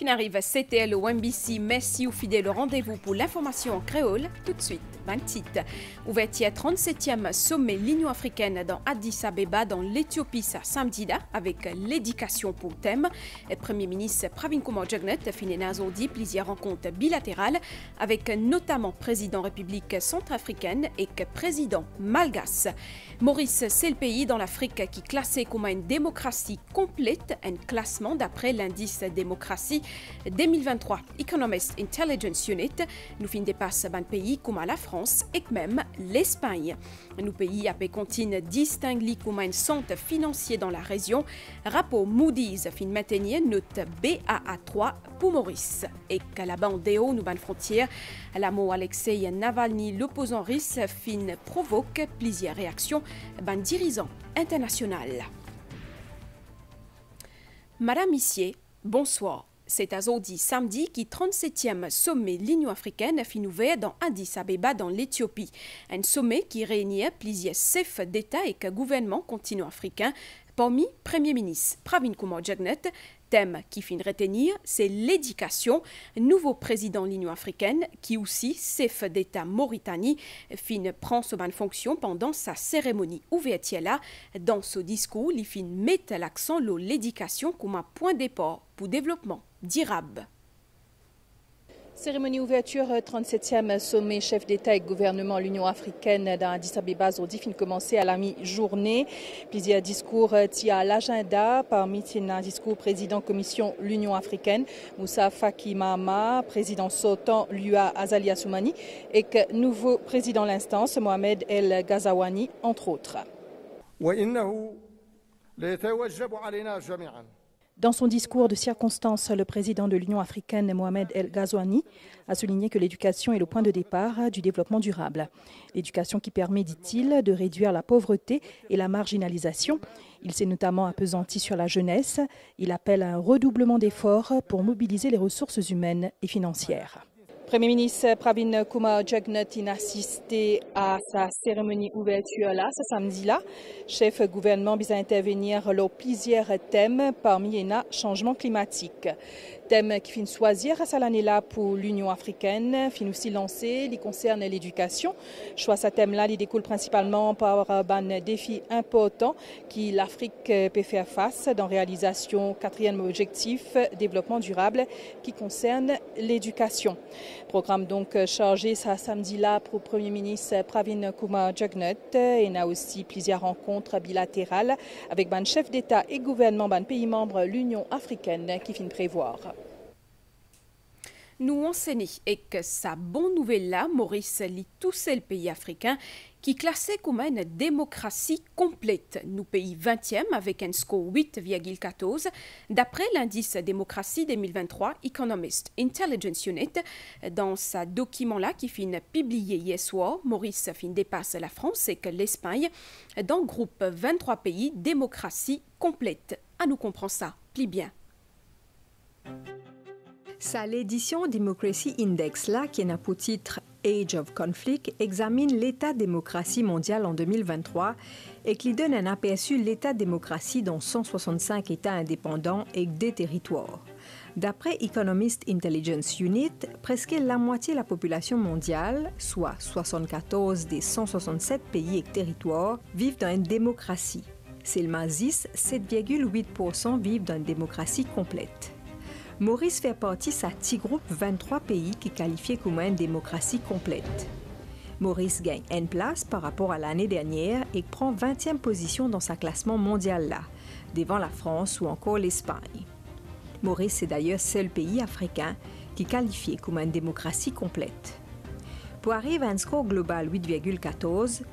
Fin arrive CTL au MBC. Merci ou fidèle au rendez-vous pour l'information en créole. Tout de suite, 20 titres. Ouverture 37e sommet l'Union africaine dans Addis Abeba, dans l'Éthiopie, ça samedi là, avec l'éducation pour thème. Le Premier ministre Pravin Kumar finit aujourd'hui plusieurs rencontres bilatérales avec notamment président République centrafricaine et président malgache. Maurice, c'est le pays dans l'Afrique qui classé comme une démocratie complète, un classement d'après l'indice démocratie 2023 Economist Intelligence Unit. Nous fin dépasse un pays comme la France et même l'Espagne. Nous pays à continue distingués comme un centre financier dans la région. Rapport Moody's fin maintenir note BAA3 pour Maurice. Et qu'à la bande des hauts, nous ban frontières, la mot Alexei Navalny, l'opposant russe, fin provoque plusieurs réactions ban dirigeant international. Madame Missier, bonsoir. C'est à Zodi samedi qui 37e sommet l'Union africaine fin ouvert dans Addis Abeba dans l'Éthiopie. Un sommet qui réunit plusieurs chefs d'État et gouvernements continent africains parmi Premier ministre Pravin Kumar Jagnet, thème qui finit retenir, c'est l'éducation. Nouveau président de l'Union africaine, qui aussi, chef d'État Mauritanie, fin prend son bonne fonction pendant sa cérémonie ouverture. Dans ce discours, il fin met l'accent sur l'éducation comme un point départ pour développement durable. Cérémonie ouverture 37e sommet chef d'État et gouvernement l'Union africaine dans Addis Abeba fin commencé à la mi-journée. Plusieurs discours tia à l'agenda parmi un discours président commission l'Union africaine Moussa Faki Mahama, président sortant Lua Azali Assoumani et que nouveau président l'instance Mohamed El Ghazawani entre autres. Dans son discours de circonstance, le président de l'Union africaine, Mohamed El Ghazouani, a souligné que l'éducation est le point de départ du développement durable. L'éducation qui permet, dit-il, de réduire la pauvreté et la marginalisation. Il s'est notamment appesanti sur la jeunesse. Il appelle à un redoublement d'efforts pour mobiliser les ressources humaines et financières. Premier ministre Pravin Kumar Jagnat assisté à sa cérémonie ouverture là, ce samedi-là. Chef gouvernement vise à intervenir sur plusieurs thèmes, parmi les changement climatique thème qui finit choisir à l'année-là pour l'Union africaine, finit aussi lancé, il concerne l'éducation. Choix ce thème-là, il découle principalement par un défi important qui l'Afrique peut faire face dans réalisation quatrième objectif, développement durable, qui concerne l'éducation. Programme donc chargé ce samedi-là pour le Premier ministre Pravin Kumar Jagnat. Il y a aussi plusieurs rencontres bilatérales avec ban chef d'État et gouvernement ban pays membres l'Union africaine qui finit prévoir nous enseigner et que sa bonne nouvelle là, Maurice lit tous ces pays africains qui classait comme une démocratie complète. Nous pays 20e avec un score 8,14 d'après l'indice démocratie 2023 Economist Intelligence Unit. Dans ce document-là qui finit publié hier soir, Maurice fin dépasse la France et que l'Espagne dans le groupe 23 pays démocratie complète. À nous comprendre ça, plus bien. C'est l'édition Democracy Index là qui a pour titre Age of Conflict examine l'état démocratie mondiale en 2023 et qui donne un aperçu l'état démocratie dans 165 États indépendants et des territoires. D'après Economist Intelligence Unit, presque la moitié de la population mondiale, soit 74 des 167 pays et territoires, vivent dans une démocratie. Seulement 10, 7,8% vivent dans une démocratie complète. Maurice fait partie de sa petit groupe 23 pays qui qualifient comme une démocratie complète. Maurice gagne une place par rapport à l'année dernière et prend 20e position dans sa classement mondial là, devant la France ou encore l'Espagne. Maurice est d'ailleurs seul pays africain qui qualifie comme une démocratie complète. Pour arriver à un score global 8,14,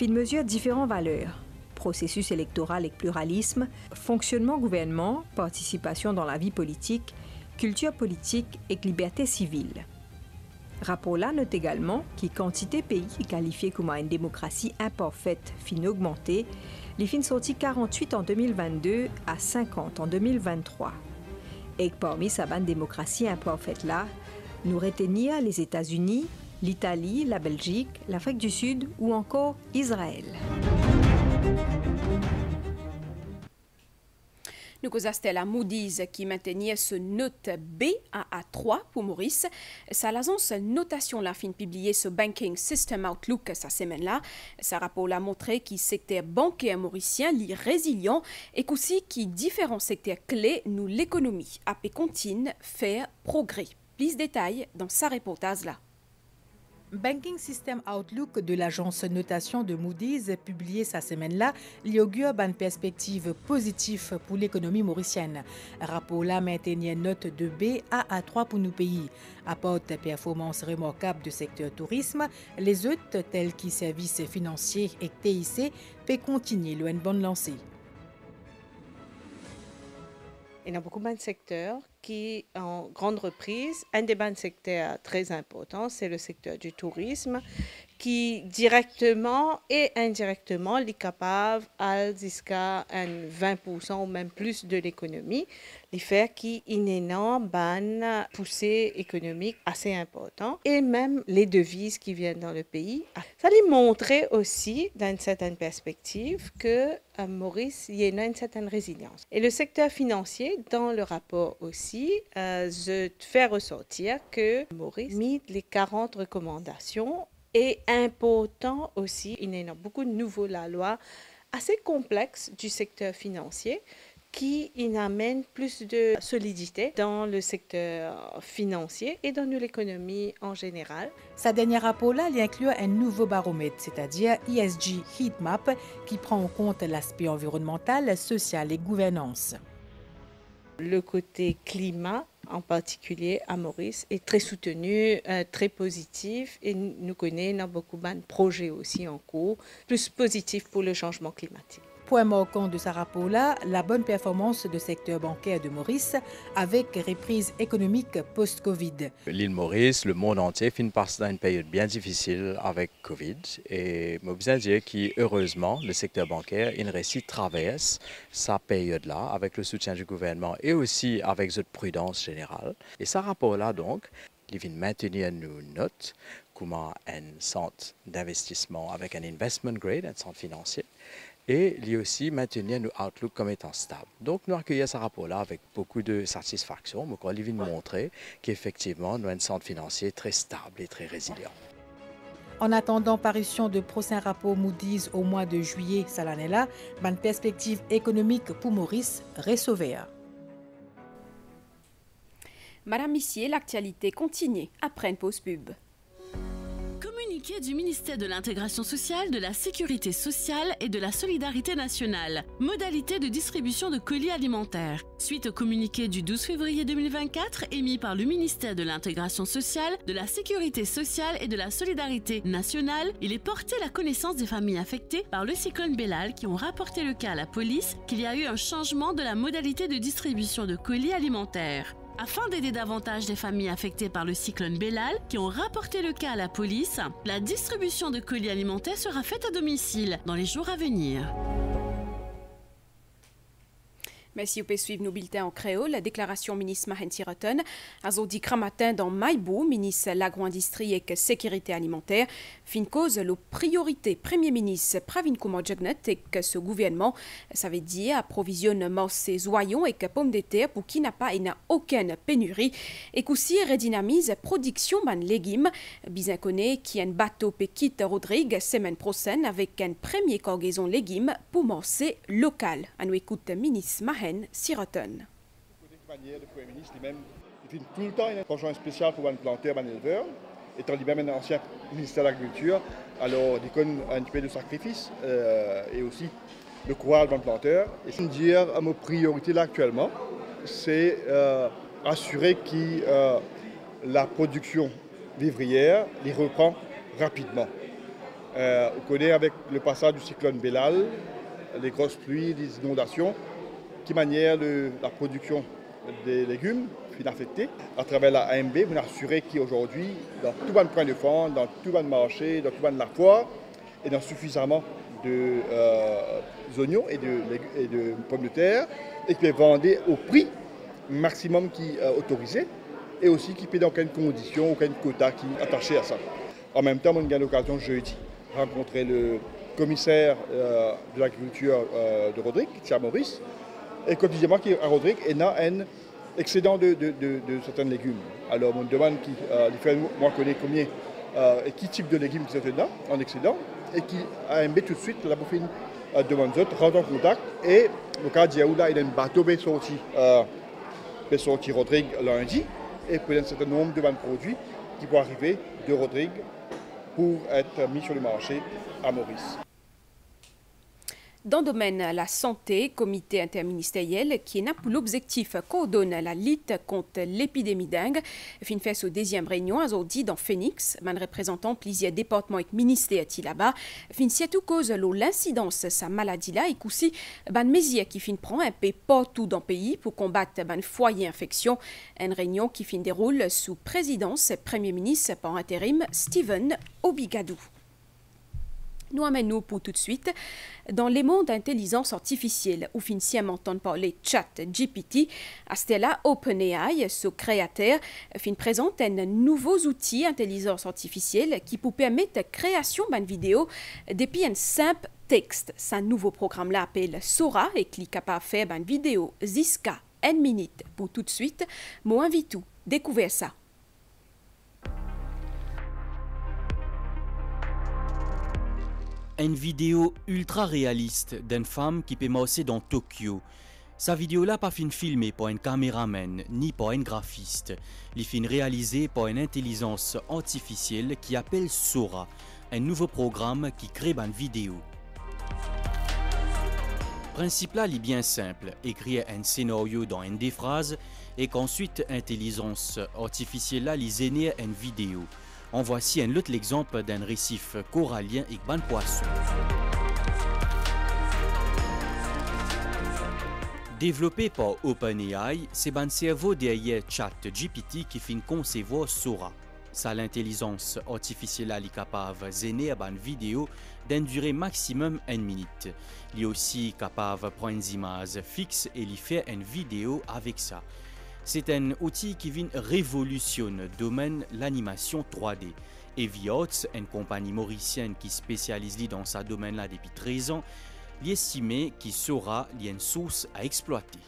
il mesure différentes valeurs processus électoral et pluralisme, fonctionnement gouvernement, participation dans la vie politique, culture politique et liberté civile. Rapport là note également que quantité pays qualifiés comme une démocratie imparfaite fin augmentée, les fins sorties 48 en 2022 à 50 en 2023. Et parmi sa bande démocratie imparfaite là, nous retenir les États-Unis, l'Italie, la Belgique, l'Afrique du Sud ou encore Israël. Nous causons la Moody's qui maintenait ce note B à A3 pour Maurice. Ça l'agence notation la fin publié ce Banking System Outlook sa semaine-là. Ça rapport a montré que secteur bancaire mauricien lit résilient et qu'aussi qui différents secteurs clés nous l'économie a continue faire progrès. Plus de détails dans sa reportage là. Banking System Outlook de l'agence notation de Moody's, publié sa semaine-là, l'augure une perspective positive pour l'économie mauricienne. Rapport là maintenait note de B à A3 pour nos pays. Apporte performance remarquable du secteur tourisme, les autres tels que services financiers et TIC peuvent continuer le bonne lancée. Il y a beaucoup de secteurs qui, en grande reprise, un des secteurs très importants, c'est le secteur du tourisme, qui directement et indirectement est capable à jusqu'à 20% ou même plus de l'économie, les faire qui une énorme poussée économique assez important et même les devises qui viennent dans le pays. Ça lui montrait aussi, dans une certaine perspective, que à Maurice, il y a une certaine résilience. Et le secteur financier, dans le rapport aussi, euh, je fais ressortir que Maurice mit les 40 recommandations et important aussi, il y a beaucoup de nouveaux la loi assez complexe du secteur financier qui amène plus de solidité dans le secteur financier et dans l'économie en général. Sa dernière rapport-là inclut un nouveau baromètre, c'est-à-dire ESG Heatmap, qui prend en compte l'aspect environnemental, social et gouvernance. Le côté climat en particulier à Maurice, est très soutenu, euh, très positif et nous connaissons beaucoup de projets aussi en cours, plus positifs pour le changement climatique. Point marquant de rapport-là, la bonne performance du secteur bancaire de Maurice avec reprise économique post-Covid. L'île Maurice, le monde entier, finit par dans une période bien difficile avec Covid. Et je besoin dire qu'heureusement, le secteur bancaire, il réussit traverse sa période-là avec le soutien du gouvernement et aussi avec cette prudence générale. Et rapport-là, donc, il vient maintenir nos notes comme un centre d'investissement avec un investment grade, un centre financier et lui aussi maintenir nos outlook comme étant stable. Donc, nous accueillons ce rapport-là avec beaucoup de satisfaction. Je crois qu'il vient montrer qu'effectivement, nous avons un centre financier très stable et très résilient. En attendant parution de prochain rapport Moody's au mois de juillet cette année-là, une perspective économique pour Maurice reste Madame Missier, l'actualité continue après une pause pub du ministère de l'Intégration sociale, de la Sécurité sociale et de la Solidarité nationale. Modalité de distribution de colis alimentaires. Suite au communiqué du 12 février 2024 émis par le ministère de l'Intégration sociale, de la Sécurité sociale et de la Solidarité nationale, il est porté la connaissance des familles affectées par le cyclone Bellal qui ont rapporté le cas à la police qu'il y a eu un changement de la modalité de distribution de colis alimentaires. Afin d'aider davantage des familles affectées par le cyclone Bellal qui ont rapporté le cas à la police, la distribution de colis alimentaires sera faite à domicile dans les jours à venir. Vous pouvez suivre nos bulletins en créole. La déclaration ministre Mahen Siroton a dit matin dans Maïbou, ministre l'agro-industrie et sécurité alimentaire, fin cause la priorité Premier ministre Pravin Kumar Jagnat et que ce gouvernement, ça veut dire approvisionnement ses oignons et que pommes de terre pour qui n'a pas et n'a aucune pénurie et qu'aussi redynamise production de légumes. Bien connaît qui un bateau quitte Rodrigue semaine prochaine avec une première cargaison légumes pour manger local. À écoute ministre Mahen Cohen Siroton. Le Premier ministre lui-même, tout le temps un projet spécial pour un planteur, un éleveur, étant lui-même un ancien ministère de l'Agriculture, alors il connaît un petit peu de sacrifice euh, et aussi le courage d'un planteur. Et je dire, à mes priorités là actuellement, c'est euh, assurer que euh, la production vivrière les reprend rapidement. on connaît avec le passage du cyclone Bellal, les grosses pluies, les inondations, qui manière la production des légumes affectés à travers la AMB, vous assurez qu'aujourd'hui, dans tout le point de vente, dans tout le marché, dans tout le de la foire, et dans suffisamment de euh, oignons et de, pommes de terre, et qui est vendu au prix maximum qui est euh, autorisé, et aussi qui peut dans aucune condition, aucun quota qui est attaché à ça. En même temps, on a eu l'occasion jeudi de rencontrer le commissaire euh, de l'agriculture de Rodrigue, Thierry Maurice, et quotidiennement qui à Rodrigue et a un excédent de, de, de, certains légumes. Alors on demande qui, euh, moi connais combien euh, et qui type de légumes qui sont dedans en excédent et qui a un tout de suite la bouffine euh, demande rentre en contact et le cas d'Yaoula il a un bateau qui sorti euh, Rodrigue lundi et pour un certain nombre de produits qui vont arriver de Rodrigue pour être mis sur le marché à Maurice. Dans le domaine de la santé, comité interministériel qui a pour l'objectif coordonner la lutte contre l'épidémie dingue, fin fait au deuxième réunion aujourd'hui dans Phoenix, man représentant plusieurs départements et ministères là-bas, fin tout cause l'incidence de sa maladie là et aussi ban mesure qui fin prend un peu partout dans le pays pour combattre ban foyer infection, une réunion qui fin déroule sous présidence premier ministre par intérim Stephen Obigadou. Nous amenons pour tout de suite dans les mondes d'intelligence artificielle, où finalement entend parler chat GPT, Astella OpenAI, ce créateur, fin présente un nouveau outil d'intelligence artificielle qui peut permettre la création d'une vidéo depuis un simple texte. Ce nouveau programme-là appelle Sora et capable de faire une vidéo Ziska une minute pour tout de suite. Moi, invite tout. Découvrez ça. Une vidéo ultra réaliste d'une femme qui peut marcher dans Tokyo. Sa vidéo-là pas fin filmée par un caméraman ni par un graphiste. Elle fin réalisée par une intelligence artificielle qui appelle Sora, un nouveau programme qui crée une vidéo. Le principe là est bien simple, écrire un scénario dans une des phrases et qu'ensuite l'intelligence artificielle là une vidéo. En voici un autre exemple d'un récif corallien et ban poisson. Développé par OpenAI, c'est un cerveau derrière ChatGPT qui finit concevoir Sora. Sa l'intelligence artificielle est capable de une vidéo d'une durée maximum 1 minute. Il est aussi capable de prendre des images fixes et de faire une vidéo avec ça. C'est un outil qui vient révolutionner le domaine l'animation 3D. Eviots, une compagnie mauricienne qui spécialise dans ce domaine-là depuis 13 ans, estime qu'il sera une source à exploiter.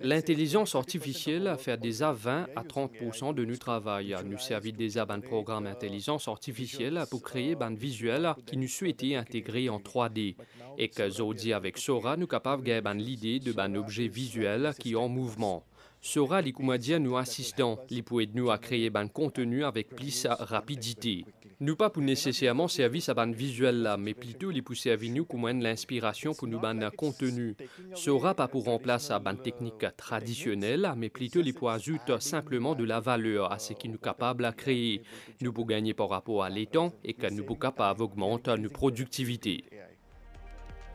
L'intelligence artificielle fait déjà 20 à 30 de notre travail. Nous servons déjà un programme d'intelligence artificielle pour créer un visuel qui nous souhaitait intégrer en 3D. Et que Zodi avec Sora, nous sommes capables de l'idée de un objet visuel qui est en mouvement sera comédiens nous assistants, les poètes nous à créer un contenu avec plus rapidité. Nous pas pour nécessairement servir à ban visuel mais plutôt les pousser à nous comme l'inspiration pour nous ban contenu. Sera pas pour remplacer à ban technique traditionnelle, mais plutôt les pour ajouter simplement de la valeur à ce qui nous capable à créer. Nous pour gagner par rapport à l'étang et que nous pour capable augmenter notre productivité.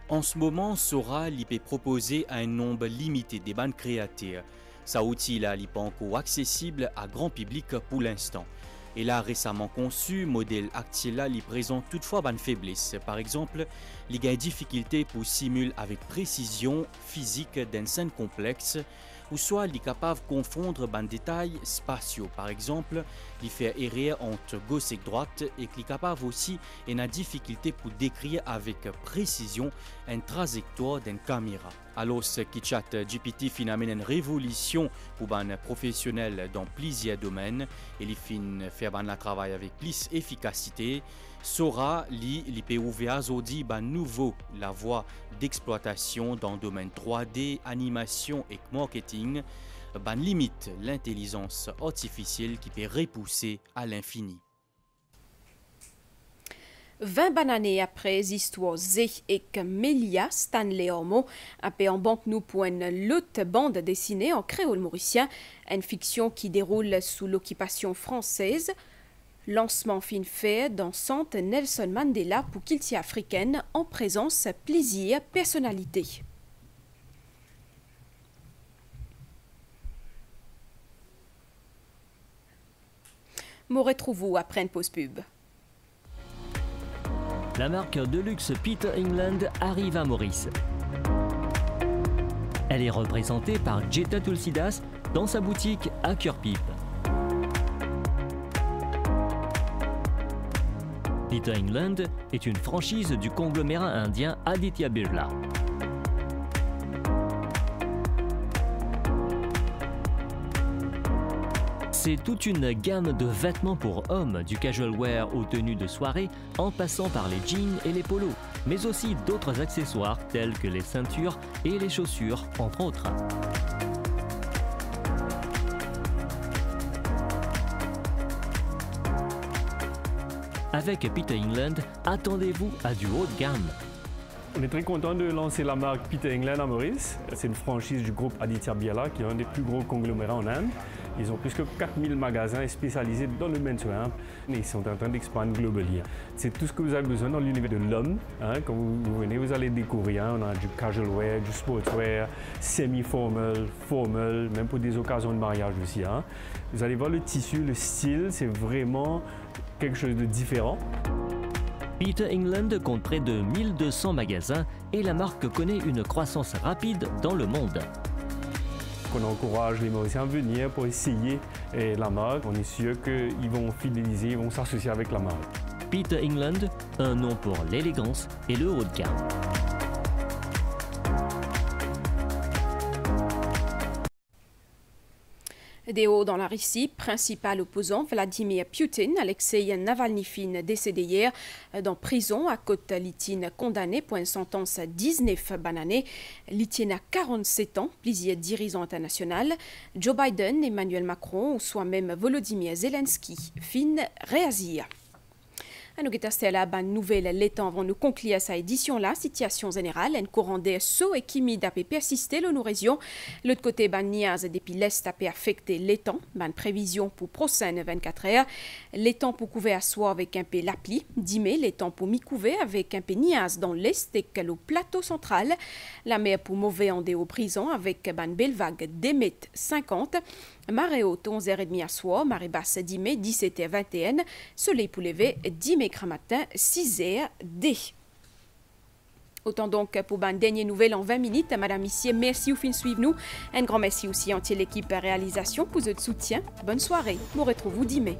En ce moment, Sora peut proposer un nombre limité de bandes créateurs. Sa outil-là n'est pas encore accessible à grand public pour l'instant. Et a récemment conçu, modèle actuel il présente toutefois une faiblesse. Par exemple, il a une difficulté pour simuler avec précision physique d'une scène complexe ou soit il est capable de confondre des détails spatiaux. Par exemple, il fait errer entre gauche et droite et qu'il est capable aussi une difficulté pour décrire avec précision une trajectoire d'une caméra. Alors, ce qui chat GPT finalement une révolution pour les professionnels dans plusieurs domaines et il fin faire un travail avec plus d'efficacité. Sora li li peut ouvrir aujourd'hui ban nouveau la voie d'exploitation dans le domaine 3D, animation et marketing, ban limite l'intelligence artificielle qui peut repousser à l'infini. 20 années après histoire Z et Melia Stanley Ormo, a en banque nous pour une lutte bande dessinée en créole mauricien, une fiction qui déroule sous l'occupation française. Lancement fin fait dansante Nelson Mandela pour Kilti africaine en présence plaisir personnalité. Me retrouvons après une pause pub. La marque de luxe Peter England arrive à Maurice. Elle est représentée par Jetta Tulsidas dans sa boutique à Cœur Pipe. Peter England est une franchise du conglomérat indien Aditya Birla. C'est toute une gamme de vêtements pour hommes, du casual wear aux tenues de soirée, en passant par les jeans et les polos, mais aussi d'autres accessoires tels que les ceintures et les chaussures, entre autres. Avec Peter England, attendez-vous à du haut de gamme. On est très content de lancer la marque Peter England à Maurice. C'est une franchise du groupe Aditya Biala, qui est un des plus gros conglomérats en Inde. Ils ont plus que 4000 magasins spécialisés dans le menswear et ils sont en train d'expandre globalement. C'est tout ce que vous avez besoin dans l'univers de l'homme. Hein. Quand vous, venez, vous allez découvrir. On a du casual wear, du sportswear, semi-formal, formal, même pour des occasions de mariage aussi. Hein. Vous allez voir le tissu, le style, c'est vraiment quelque chose de différent. Peter England compte près de 1200 magasins et la marque connaît une croissance rapide dans le monde. On encourage les Mauriciens à venir pour essayer la marque. On est sûr qu'ils vont fidéliser, ils vont s'associer avec la marque. Peter England, un nom pour l'élégance et le haut de gamme. Hauts dans la Russie, principal opposant Vladimir Putin, Alexei Navalny fin décédé hier dans prison à côte Litine condamné pour une sentence à 19 bananées. Litine a 47 ans, plaisir dirigeant international. Joe Biden, Emmanuel Macron ou soi-même Volodymyr Zelensky fin réagir. Nous avons la bonne nouvelle l'étant avant nous conclure sa édition la situation générale en courant des sauts et qui d'appel persister le nous région. L'autre côté ban niaz depuis l'est a affecté l'étang ban prévision pour prochaine 24 heures. L'étang pour couvrir à soi avec un peu l'appli 10 mai l'étang pour mi couvert avec un peu niaz dans l'est et le plateau central. La mer pour mauvais en des hauts prison avec ban belle vague d'émet 50 Marée haute 11h30 à soir, marée basse 10 mai 17h21, soleil pour lever 10 mai matin 6h D. Autant donc pour une dernière nouvelle en 20 minutes. Madame Issier, merci au fin de suivre nous. Un grand merci aussi entier l'équipe réalisation pour votre soutien. Bonne soirée. Nous retrouvons 10 mai.